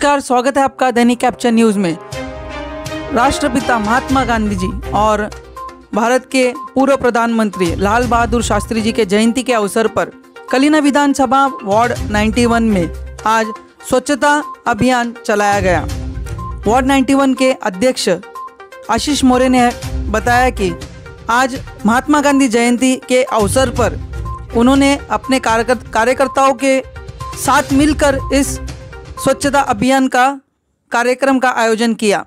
नमस्कार, स्वागत है आपका दैनिक कैप्चर न्यूज़ में। राष्ट्रपिता महात्मा गांधी जी और भारत के पूर्व प्रधानमंत्री लाल बहादुर शास्त्री जी के जयंती के अवसर पर कलीना विधानसभा वार्ड 91 में आज स्वच्छता अभियान चलाया गया। वार्ड 91 के अध्यक्ष आशीष मोरे ने बताया कि आज महात्मा गांधी जयंती के अवसर पर उन्होंने अपने कार्यकर्ताओं के साथ मिलकर इस स्वच्छता अभियान का कार्यक्रम का आयोजन किया।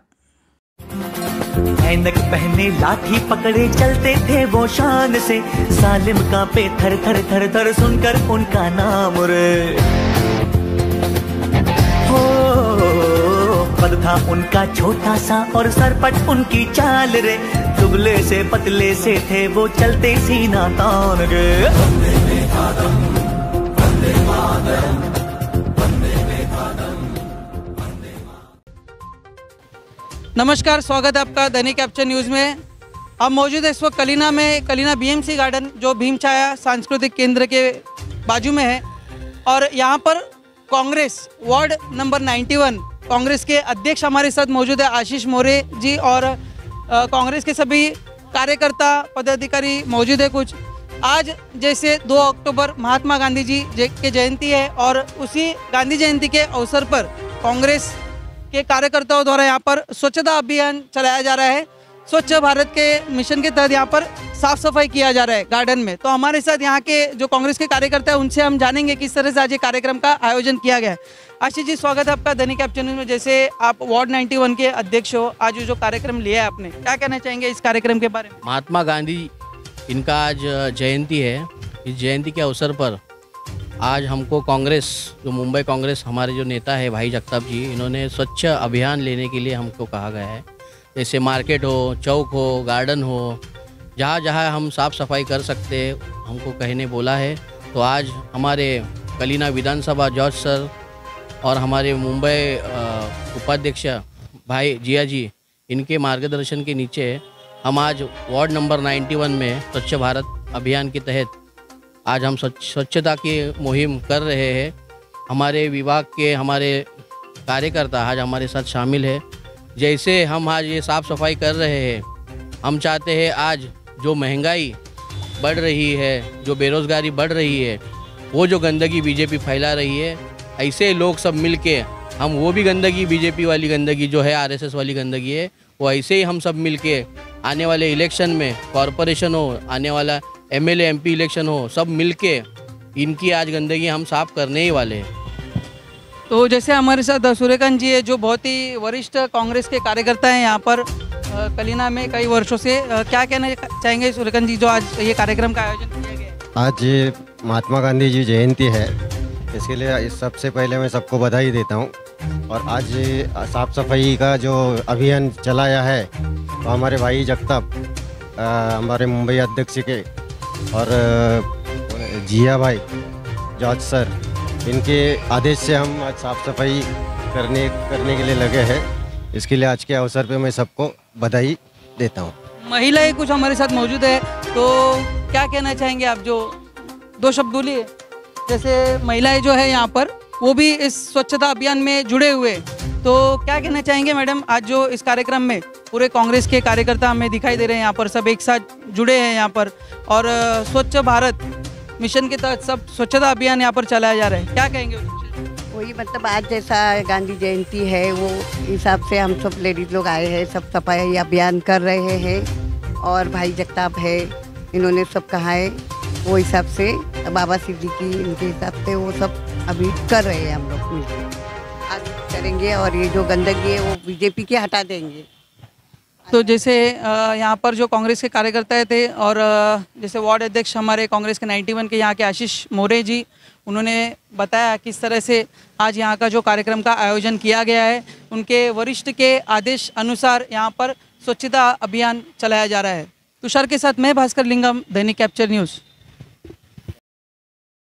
ऐनक पहने लाठी पकड़े चलते थे वो शान से। सालिम का पे थर थर थर थर सुनकर उनका नाम रे हो, पद था उनका छोटा सा और सरपट उनकी चाल रे। दुबले से पतले से थे वो चलते सीना तान रे। नमस्कार, स्वागत है आपका दैनिक कैप्चर न्यूज़ में। अब मौजूद है इस वक्त कलीना में, कलीना बीएमसी गार्डन, जो भीम छाया सांस्कृतिक केंद्र के बाजू में है। और यहाँ पर कांग्रेस वार्ड नंबर 91 कांग्रेस के अध्यक्ष हमारे साथ मौजूद है आशीष मोरे जी और कांग्रेस के सभी कार्यकर्ता, पदाधिकारी मौजूद है कुछ। आज जैसे 2 अक्टूबर महात्मा गांधी जी, के जयंती है और उसी गांधी जयंती के अवसर पर कांग्रेस के कार्यकर्ताओं द्वारा यहाँ पर स्वच्छता अभियान चलाया जा रहा है। स्वच्छ भारत के मिशन के तहत यहाँ पर साफ़ सफ़ाई किया जा रहा है गार्डन में। तो हमारे साथ यहाँ के जो कांग्रेस के कार्यकर्ता है, उनसे हम जानेंगे किस तरह से आज ये कार्यक्रम का आयोजन किया गया है। आशीष जी, स्वागत है आपका दैनिक कैप्चर में। जैसे आप वार्ड 91 के अध्यक्ष हो, आज जो कार्यक्रम लिया है आपने, क्या कहना चाहेंगे इस कार्यक्रम के बारे में? महात्मा गांधी, इनका आज जयंती है। इस जयंती के अवसर पर आज हमको कांग्रेस, जो मुंबई कांग्रेस, हमारे जो नेता है भाई जगताप जी, इन्होंने स्वच्छ अभियान लेने के लिए हमको कहा गया है। जैसे मार्केट हो, चौक हो, गार्डन हो, जहाँ जहाँ हम साफ़ सफ़ाई कर सकते हमको कहने बोला है। तो आज हमारे कलीना विधानसभा जॉर्ज सर और हमारे मुंबई उपाध्यक्ष भाई जिया जी, इनके मार्गदर्शन के नीचे हम आज वार्ड नंबर 91 में स्वच्छ भारत अभियान के तहत आज हम स्वच्छता की मुहिम कर रहे हैं। हमारे विभाग के, हमारे कार्यकर्ता आज हमारे साथ शामिल है। जैसे हम आज ये साफ़ सफ़ाई कर रहे हैं, हम चाहते हैं आज जो महँगाई बढ़ रही है, जो बेरोज़गारी बढ़ रही है, वो जो गंदगी बीजेपी फैला रही है, ऐसे लोग सब मिल के हम वो भी गंदगी, बीजेपी वाली गंदगी जो है, आरएसएस वाली गंदगी है, वो ऐसे ही हम सब मिल के आने वाले इलेक्शन में, कॉरपोरेशन हो, आने वाला एमएलए एमपी इलेक्शन हो सब मिलके इनकी आज गंदगी हम साफ़ करने ही वाले हैं। तो जैसे हमारे साथ सूर्यकांत जी है जो बहुत ही वरिष्ठ कांग्रेस के कार्यकर्ता हैं यहाँ पर कलीना में कई वर्षों से क्या कहना चाहेंगे सूर्यकांत जी जो आज ये कार्यक्रम का आयोजन किया गया आज ये महात्मा गांधी जी जयंती है इसके लिए सबसे पहले मैं सबको बधाई देता हूँ। और आज साफ़ सफ़ाई का जो अभियान चलाया है तो हमारे भाई जगताप हमारे मुंबई अध्यक्ष के और जिया भाई, जॉर्ज सर, इनके आदेश से हम आज साफ़ सफ़ाई करने करने के लिए लगे हैं। इसके लिए आज के अवसर पे मैं सबको बधाई देता हूँ। महिलाएँ कुछ हमारे साथ मौजूद है तो क्या कहना चाहेंगे आप जो दो शब्द बोलिए जैसे महिलाएँ जो है यहाँ पर, वो भी इस स्वच्छता अभियान में जुड़े हुए। तो क्या कहना चाहेंगे मैडम, आज जो इस कार्यक्रम में पूरे कांग्रेस के कार्यकर्ता हमें दिखाई दे रहे हैं यहाँ पर, सब एक साथ जुड़े हैं यहाँ पर। और स्वच्छ भारत मिशन के तहत सब स्वच्छता अभियान यहाँ पर चलाया जा रहा है। क्या कहेंगे वही मतलब आज जैसा गांधी जयंती है, वो हिसाब से हम सब लेडीज़ लोग आए हैं, सब सफ़ाई अभियान कर रहे हैं और भाई जगताप है, इन्होंने सब कहा है। वो हिसाब से बाबा शिव जी की, इनके हिसाब से वो सब अभी कर रहे हैं हम लोग मिलकर। आज करेंगे और ये जो गंदगी है, वो बीजेपी के हटा देंगे। तो जैसे यहाँ पर जो कांग्रेस के कार्यकर्ता थे और जैसे वार्ड अध्यक्ष हमारे कांग्रेस के 91 के यहाँ के आशीष मोरे जी, उन्होंने बताया किस तरह से आज यहाँ का जो कार्यक्रम का आयोजन किया गया है, उनके वरिष्ठ के आदेश अनुसार यहाँ पर स्वच्छता अभियान चलाया जा रहा है। तुषार के साथ मैं भास्कर लिंगम, दैनिक कैप्चर न्यूज़।